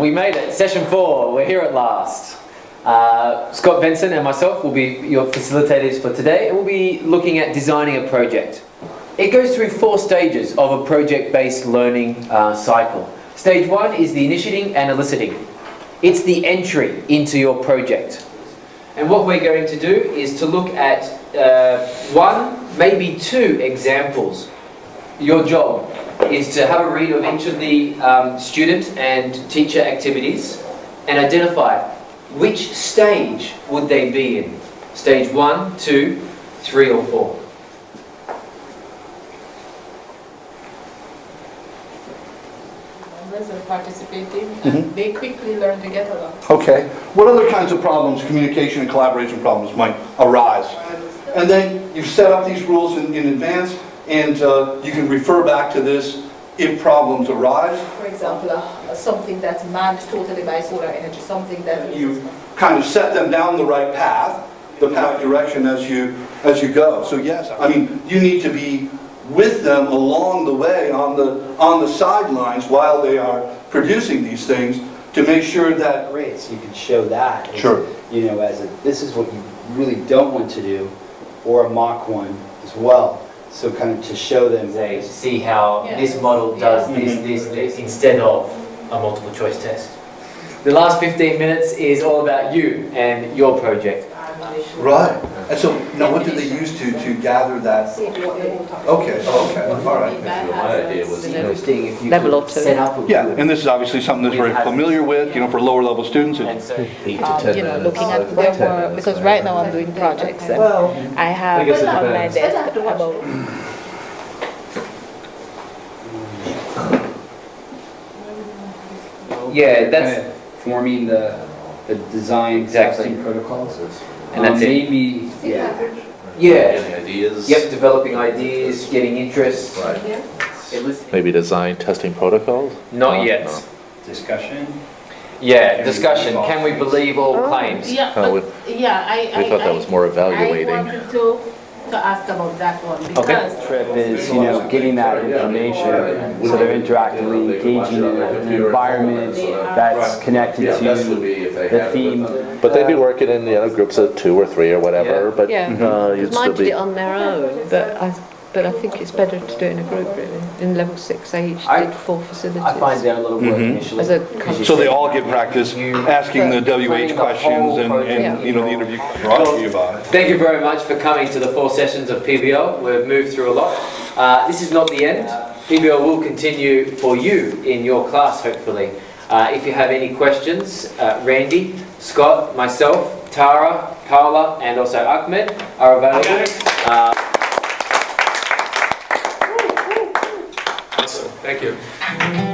we made it. Session four. We're here at last. Uh, Scott Benson and myself will be your facilitators for today, and we'll be looking at designing a project. It goes through four stages of a project-based learning uh, cycle. Stage one is the initiating and eliciting. It's the entry into your project. And what we're going to do is to look at uh, one, maybe two examples. Your job is to have a read of each of the um, student and teacher activities and identify which stage would they be in. Stage one, two, three or four. Members are participating and they quickly learn to get along. Okay. What other kinds of problems, communication and collaboration problems might arise? And then you set up these rules in, in advance and uh, you can refer back to this if problems arise. For example, uh, something that's manned totally by solar energy, something that You kind of set them down the right path, the path direction as you, as you go. So yes, I mean, you need to be with them along the way on the, on the sidelines while they are producing these things to make sure that, Great, so you can show that. as, Sure. You know, as a, this is what you really don't want to do, or a mock one as well. So kind of to show them, They see how Yeah. this model does Yeah. this, this, this instead of a multiple choice test. The last 15 minutes is all about you and your project. right. And so now what do they use to, to gather that? Okay, okay, all right. My idea was Interesting if you Level could or two. set up a Yeah, group. and this is obviously something that's very familiar with, you know, for lower level students. And It- so um, you know, looking at their work, because right now I'm doing projects and I have guess it on my depends. desk about yeah, that's forming the, the design Exactly. testing protocols. And that's Um, it. Maybe, yeah. yeah. Any ideas? Yep, developing ideas, getting interest. Right. Eliciting. Maybe design testing protocols? Not No, yet. no. Discussion? Yeah, Can we discussion. believe all Can we claims? believe all claims? Yeah, Oh, we- but, yeah, I, I. we thought that was more evaluating. I wanted to, to ask about that one because Trip is, you know, getting that information, so they're interactively engaging in an environment that's connected Yeah, best would to be if they the theme. But they'd be working in, you know, groups of two or three or whatever, but Yeah. uh, you'd Because still mine did be. it on their own, but I, but I think it's better to do it in a group really. In level six, they each I- did four facilities. I find that a lot of work Mhm. initially. As a because you So they all get practice asking the WH questions and, and, you know, the interview. Brought to you Thank you very much for coming to the four sessions of PBL. We've moved through a lot. Uh, this is not the end. PBL will continue for you in your class, hopefully. Uh, if you have any questions, uh, Randy, Scott, myself, Tara, Paola, and also Ahmed are available. Uh, thank you.